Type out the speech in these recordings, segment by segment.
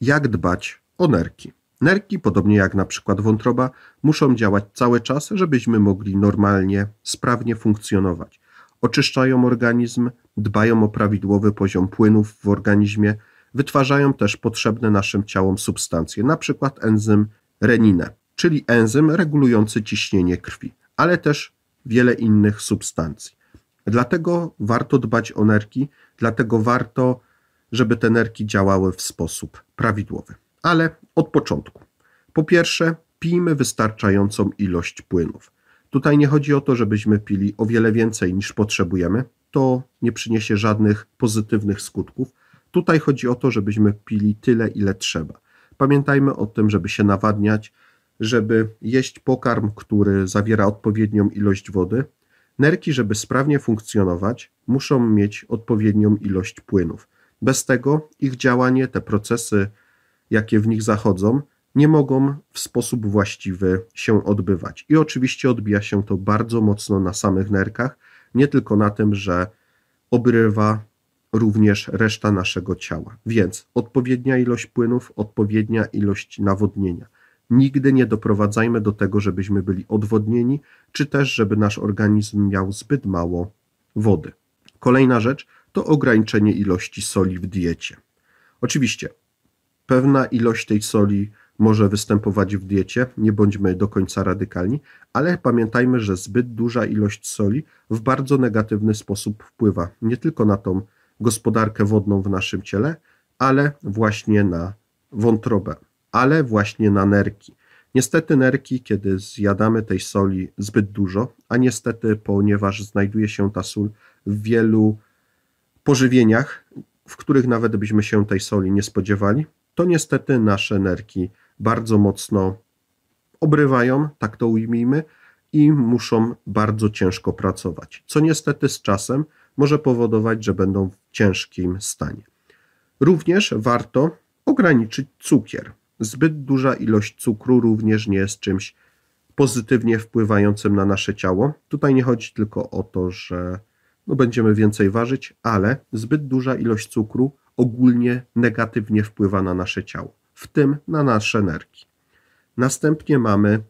jak dbać o nerki. Nerki, podobnie jak na przykład wątroba, muszą działać cały czas, żebyśmy mogli normalnie, sprawnie funkcjonować. Oczyszczają organizm, dbają o prawidłowy poziom płynów w organizmie, wytwarzają też potrzebne naszym ciałom substancje, na przykład enzym reninę, czyli enzym regulujący ciśnienie krwi, ale też wiele innych substancji. Dlatego warto dbać o nerki, dlatego warto, żeby te nerki działały w sposób prawidłowy. Ale od początku. Po pierwsze, pijmy wystarczającą ilość płynów. Tutaj nie chodzi o to, żebyśmy pili o wiele więcej niż potrzebujemy. To nie przyniesie żadnych pozytywnych skutków. Tutaj chodzi o to, żebyśmy pili tyle, ile trzeba. Pamiętajmy o tym, żeby się nawadniać, żeby jeść pokarm, który zawiera odpowiednią ilość wody. Nerki, żeby sprawnie funkcjonować, muszą mieć odpowiednią ilość płynów. Bez tego ich działanie, te procesy, jakie w nich zachodzą, nie mogą w sposób właściwy się odbywać. I oczywiście odbija się to bardzo mocno na samych nerkach, nie tylko na tym, że obrywa również reszta naszego ciała. Więc odpowiednia ilość płynów, odpowiednia ilość nawodnienia. Nigdy nie doprowadzajmy do tego, żebyśmy byli odwodnieni, czy też żeby nasz organizm miał zbyt mało wody. Kolejna rzecz to ograniczenie ilości soli w diecie. Oczywiście, pewna ilość tej soli może występować w diecie, nie bądźmy do końca radykalni, ale pamiętajmy, że zbyt duża ilość soli w bardzo negatywny sposób wpływa nie tylko na tą gospodarkę wodną w naszym ciele, ale właśnie na wątrobę, ale właśnie na nerki. Niestety nerki, kiedy zjadamy tej soli zbyt dużo, a niestety, ponieważ znajduje się ta sól w wielu pożywieniach, w których nawet byśmy się tej soli nie spodziewali, to niestety nasze nerki bardzo mocno obrywają, tak to ujmijmy, i muszą bardzo ciężko pracować, co niestety z czasem może powodować, że będą w ciężkim stanie. Również warto ograniczyć cukier. Zbyt duża ilość cukru również nie jest czymś pozytywnie wpływającym na nasze ciało. Tutaj nie chodzi tylko o to, że no będziemy więcej ważyć, ale zbyt duża ilość cukru ogólnie negatywnie wpływa na nasze ciało, w tym na nasze nerki. Następnie mamy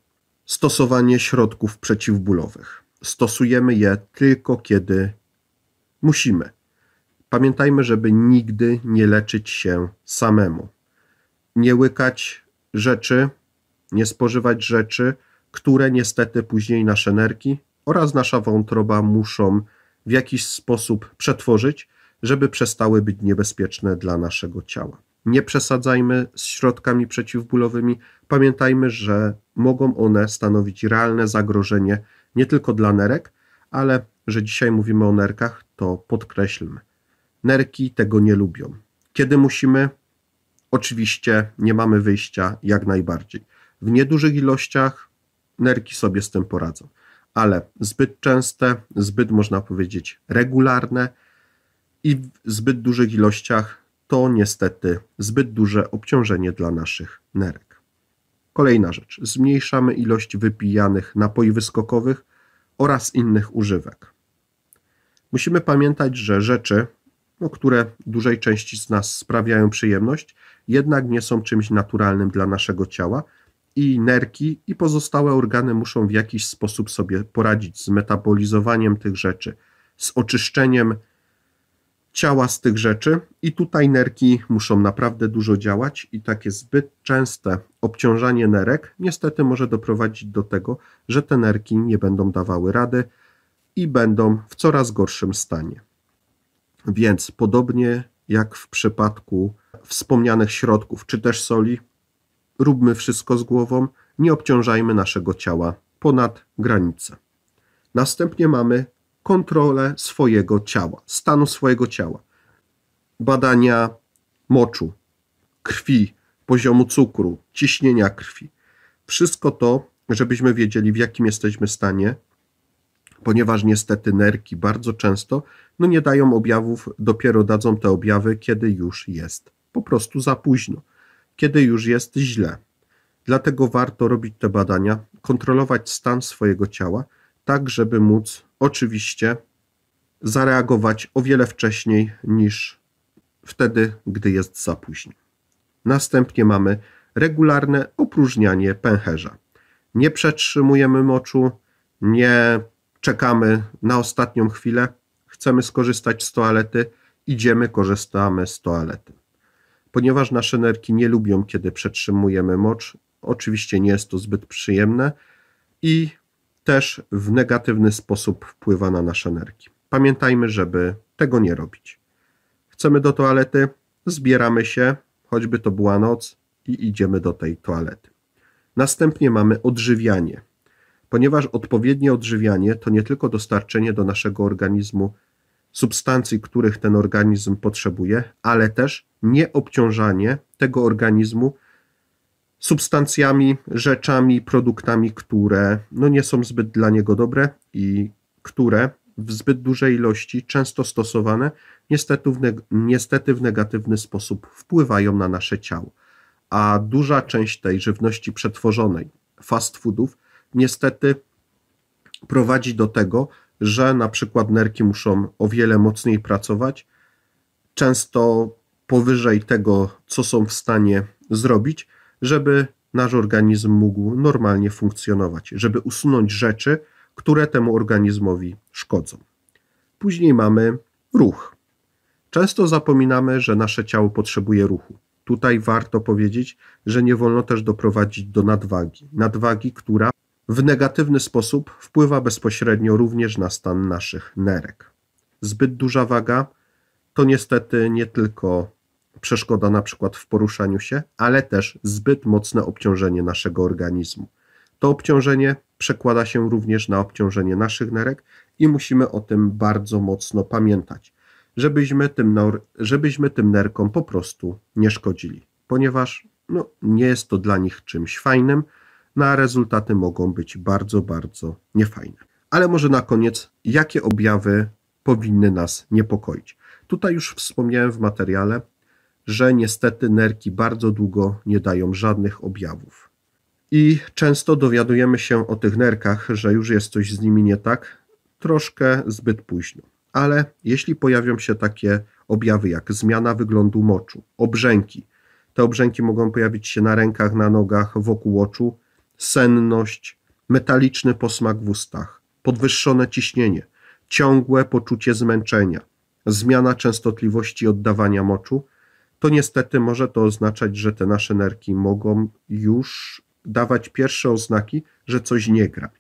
stosowanie środków przeciwbólowych. Stosujemy je tylko kiedy musimy. Pamiętajmy, żeby nigdy nie leczyć się samemu. Nie łykać rzeczy, nie spożywać rzeczy, które niestety później nasze nerki oraz nasza wątroba muszą w jakiś sposób przetworzyć, żeby przestały być niebezpieczne dla naszego ciała. Nie przesadzajmy z środkami przeciwbólowymi. Pamiętajmy, że mogą one stanowić realne zagrożenie nie tylko dla nerek, ale że dzisiaj mówimy o nerkach, to podkreślmy. Nerki tego nie lubią. Kiedy musimy? Oczywiście nie mamy wyjścia jak najbardziej. W niedużych ilościach nerki sobie z tym poradzą, ale zbyt częste, zbyt można powiedzieć regularne i w zbyt dużych ilościach to niestety zbyt duże obciążenie dla naszych nerek. Kolejna rzecz. Zmniejszamy ilość wypijanych napoi wyskokowych oraz innych używek. Musimy pamiętać, że rzeczy, no, które dużej części z nas sprawiają przyjemność, jednak nie są czymś naturalnym dla naszego ciała i nerki i pozostałe organy muszą w jakiś sposób sobie poradzić z metabolizowaniem tych rzeczy, z oczyszczeniem ciała z tych rzeczy i tutaj nerki muszą naprawdę dużo działać i takie zbyt częste obciążanie nerek niestety może doprowadzić do tego, że te nerki nie będą dawały rady i będą w coraz gorszym stanie. Więc podobnie jak w przypadku wspomnianych środków czy też soli, róbmy wszystko z głową, nie obciążajmy naszego ciała ponad granicę. Następnie mamy kontrolę swojego ciała, stanu swojego ciała. Badania moczu, krwi, poziomu cukru, ciśnienia krwi. Wszystko to, żebyśmy wiedzieli, w jakim jesteśmy stanie, ponieważ niestety nerki bardzo często no nie dają objawów, dopiero dadzą te objawy, kiedy już jest po prostu za późno, kiedy już jest źle. Dlatego warto robić te badania, kontrolować stan swojego ciała, tak żeby móc oczywiście zareagować o wiele wcześniej niż wtedy, gdy jest za późno. Następnie mamy regularne opróżnianie pęcherza. Nie przetrzymujemy moczu, nie czekamy na ostatnią chwilę, chcemy skorzystać z toalety, idziemy, korzystamy z toalety. Ponieważ nasze nerki nie lubią, kiedy przetrzymujemy mocz, oczywiście nie jest to zbyt przyjemne i też w negatywny sposób wpływa na nasze nerki. Pamiętajmy, żeby tego nie robić. Chcemy do toalety, zbieramy się, choćby to była noc, i idziemy do tej toalety. Następnie mamy odżywianie. Ponieważ odpowiednie odżywianie to nie tylko dostarczenie do naszego organizmu substancji, których ten organizm potrzebuje, ale też nieobciążanie tego organizmu substancjami, rzeczami, produktami, które no nie są zbyt dla niego dobre i które w zbyt dużej ilości, często stosowane, niestety w, niestety w negatywny sposób wpływają na nasze ciało. A duża część tej żywności przetworzonej, fast foodów, niestety prowadzi do tego, że na przykład nerki muszą o wiele mocniej pracować, często powyżej tego, co są w stanie zrobić, żeby nasz organizm mógł normalnie funkcjonować, żeby usunąć rzeczy, które temu organizmowi szkodzą. Później mamy ruch. Często zapominamy, że nasze ciało potrzebuje ruchu. Tutaj warto powiedzieć, że nie wolno też doprowadzić do nadwagi. Nadwagi, która w negatywny sposób wpływa bezpośrednio również na stan naszych nerek. Zbyt duża waga to niestety nie tylko przeszkoda na przykład w poruszaniu się, ale też zbyt mocne obciążenie naszego organizmu. To obciążenie przekłada się również na obciążenie naszych nerek i musimy o tym bardzo mocno pamiętać, żebyśmy tym, żebyśmy tym nerkom po prostu nie szkodzili, ponieważ no, nie jest to dla nich czymś fajnym, no a rezultaty mogą być bardzo, bardzo niefajne. Ale może na koniec, jakie objawy powinny nas niepokoić? Tutaj już wspomniałem w materiale, że niestety nerki bardzo długo nie dają żadnych objawów. I często dowiadujemy się o tych nerkach, że już jest coś z nimi nie tak, troszkę zbyt późno. Ale jeśli pojawią się takie objawy jak zmiana wyglądu moczu, obrzęki, te obrzęki mogą pojawić się na rękach, na nogach, wokół oczu, senność, metaliczny posmak w ustach, podwyższone ciśnienie, ciągłe poczucie zmęczenia, zmiana częstotliwości oddawania moczu, to niestety może to oznaczać, że te nasze nerki mogą już dawać pierwsze oznaki, że coś nie gra.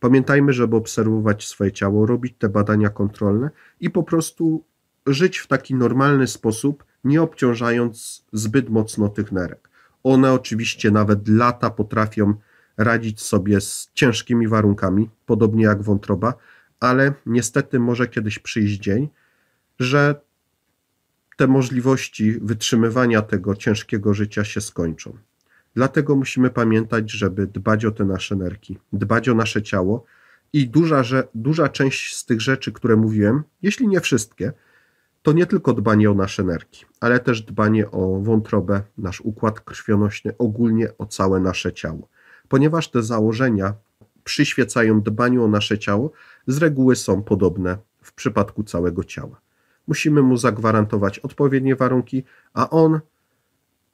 Pamiętajmy, żeby obserwować swoje ciało, robić te badania kontrolne i po prostu żyć w taki normalny sposób, nie obciążając zbyt mocno tych nerek. One oczywiście nawet lata potrafią radzić sobie z ciężkimi warunkami, podobnie jak wątroba, ale niestety może kiedyś przyjść dzień, że te możliwości wytrzymywania tego ciężkiego życia się skończą. Dlatego musimy pamiętać, żeby dbać o te nasze nerki, dbać o nasze ciało i duża, że, duża część z tych rzeczy, które mówiłem, jeśli nie wszystkie, to nie tylko dbanie o nasze nerki, ale też dbanie o wątrobę, nasz układ krwionośny, ogólnie o całe nasze ciało. Ponieważ te założenia przyświecają dbaniu o nasze ciało, z reguły są podobne w przypadku całego ciała. Musimy mu zagwarantować odpowiednie warunki, a on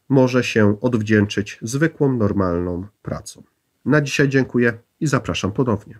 może się odwdzięczyć zwykłą, normalną pracą. Na dzisiaj dziękuję i zapraszam ponownie.